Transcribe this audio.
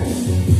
Yeah.